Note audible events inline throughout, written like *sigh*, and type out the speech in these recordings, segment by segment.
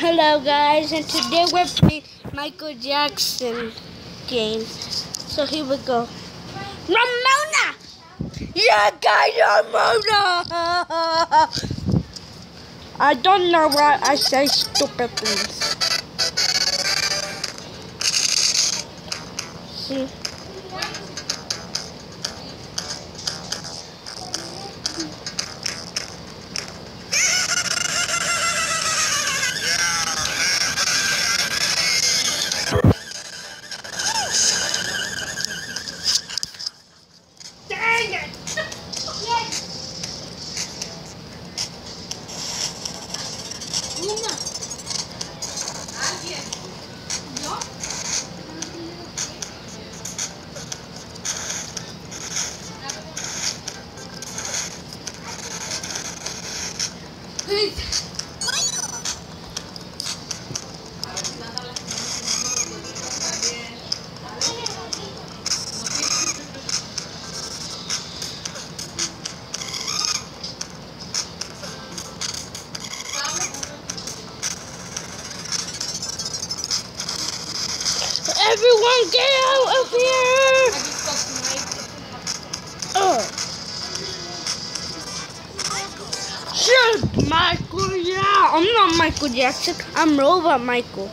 Hello guys, and today we're playing Michael Jackson game. So here we go. Ramona! Yeah, guys, Ramona! *laughs* I don't know why I say stupid things. See? Michael Jackson. I'm Robot Michael.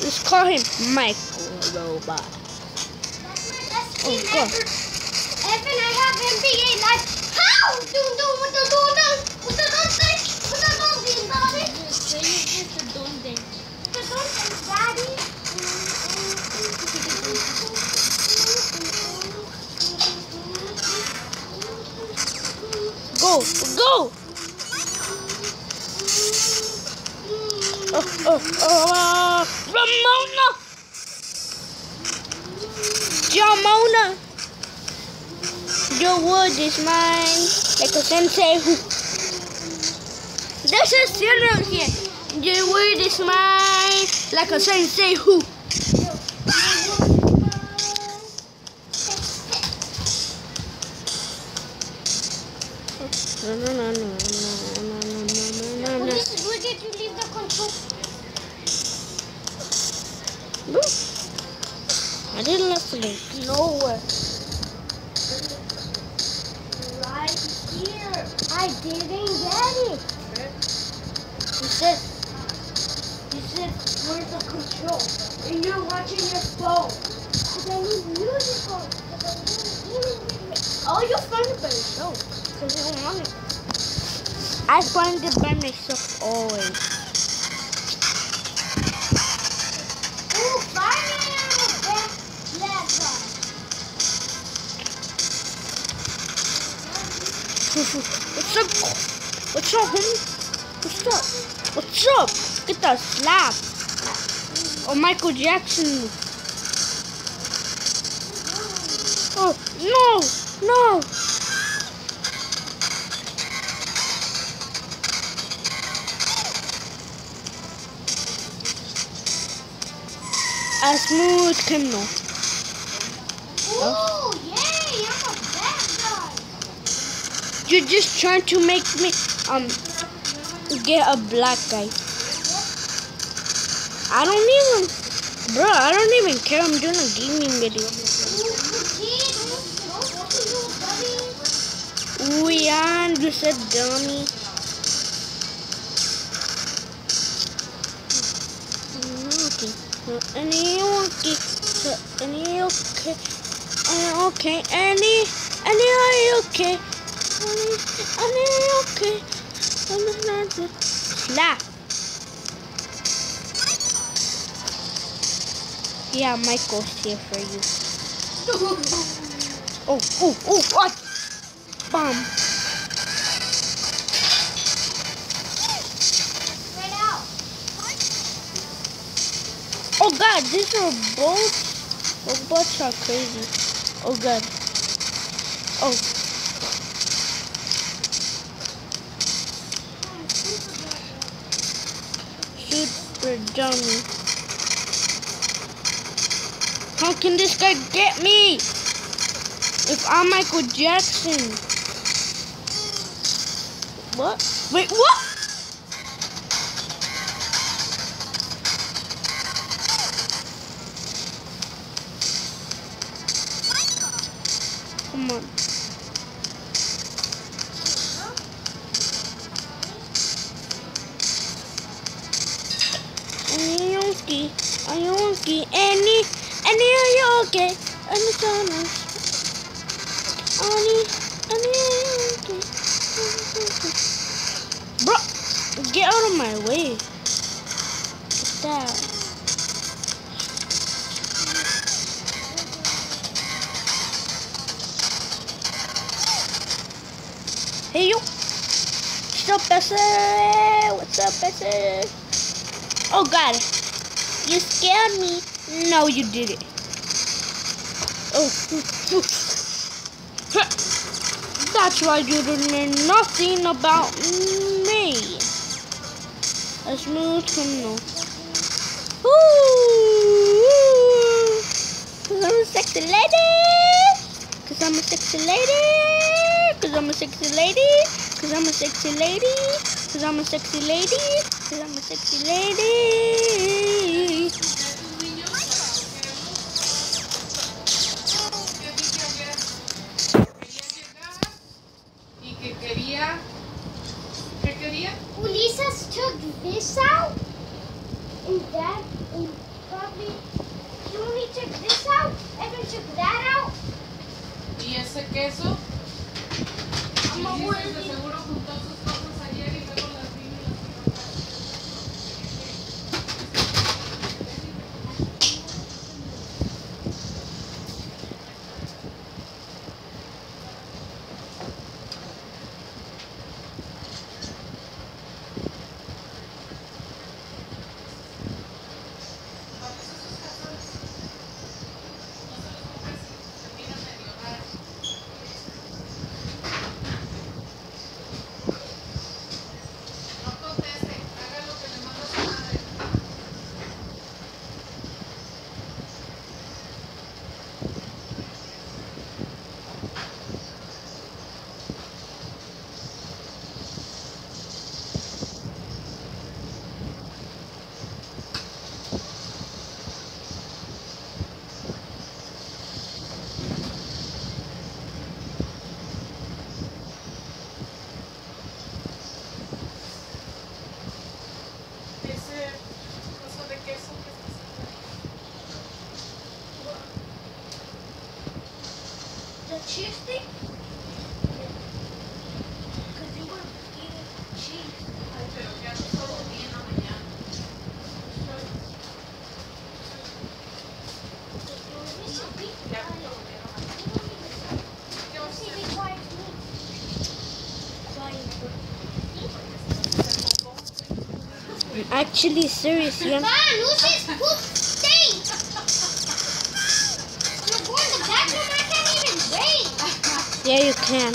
Let's call him Michael Robot. Oh Evan, I have? Do do do do do. Oh, oh, Ramona! Jamona! Your wood is mine, like a sensei who. There's a serial here. Your wood is mine, like a sensei who. I didn't get it. He said, You said, where's the control? And you're watching your phone. Because I need music. Oh, you find it by yourself. Because you don't want it. I find it by myself always. What's up? What's up, homie? What's up? What's up? Get that slap. Oh, Michael Jackson. Oh, no, no. A smooth criminal. Ooh, yay, I'm a bad guy. You're just trying to make me um get a black guy. I don't even, bro. I don't even care. I'm doing a gaming video. Ooh, yeah, you said dummy. Okay. Any okay. Any okay. Uh, okay. Any any okay. אני אוקיי, אני מבינה את זה. לה. Yeah, Michael's here for you. *laughs* Oh, oh, oh, what? Bomb. Oh god, these are both. Robots are crazy. Oh god. Oh. How can this guy get me? If I'm Michael Jackson. What? Wait, what? My way. What's that? Hey you. What's up, Bessie? What's up, Bessie? Oh God, you scared me. No, you did it. Oh, *laughs* that's why you don't know nothing about me. Cause I'm a sexy lady. Cause I'm a sexy lady. Cause I'm a sexy lady. Cause I'm a sexy lady. Cause I'm a sexy lady. Cause I'm a sexy lady. Actually serious, yeah. Man, Lucy's poop stinks. Going to the bathroom, I can't even breathe. Yeah, you can.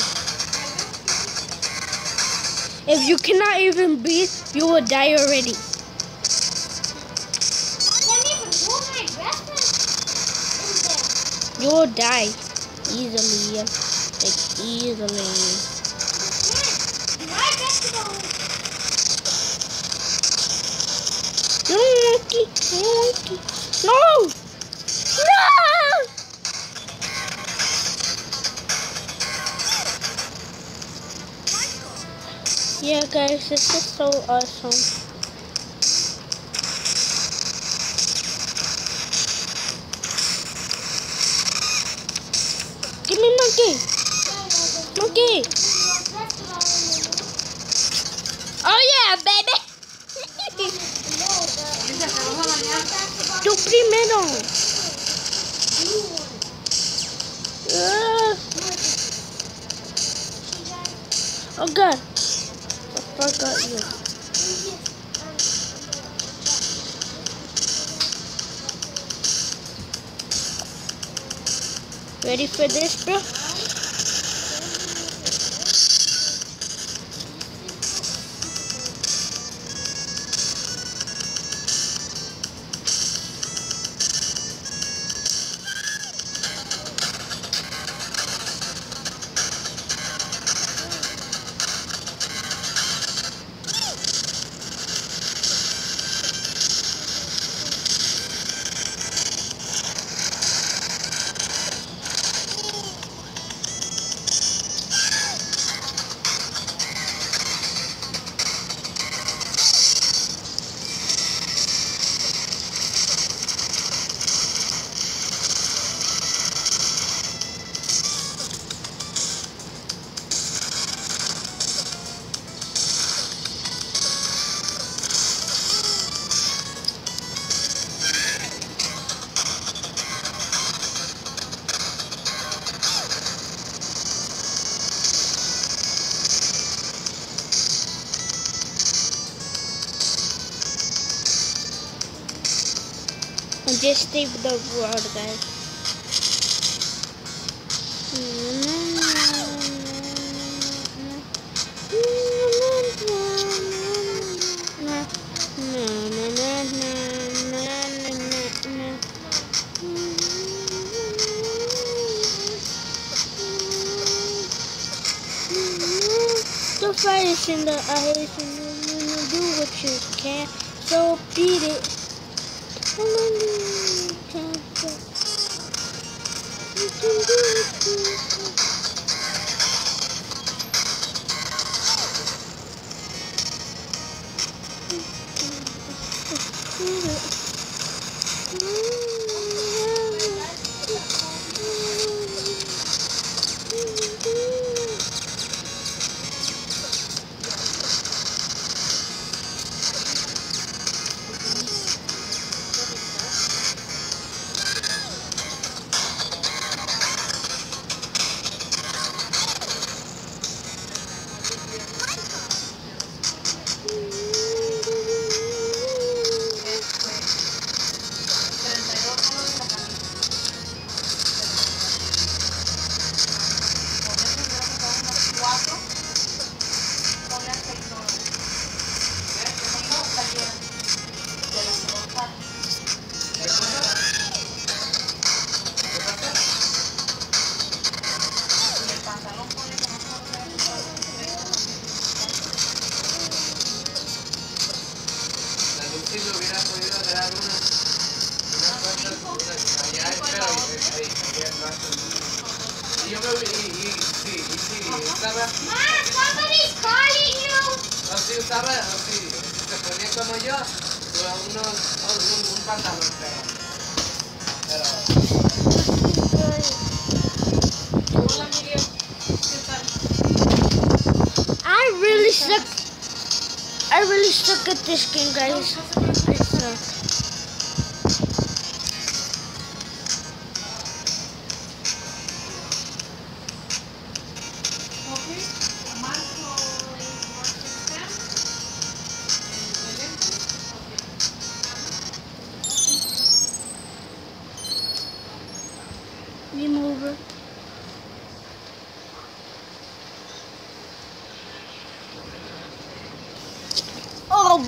If you cannot even breathe, you will die already. can't even hold my breath in there. You will die easily, yeah. Like easily. No, monkey, monkey. No! No! Yeah, guys, this is so awesome. Give me monkey, monkey. Primero. Ah. Oh God. I forgot you. Ready for this, bro? Just save the world, guys. Fire is in the uh, eyes, and you, you do what you can, so beat it. Como yo, unos, un, un pantalón, pero. I really suck. I really suck at this game, guys. I suck.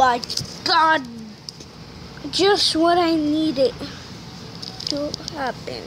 My god. Just what I needed to happen.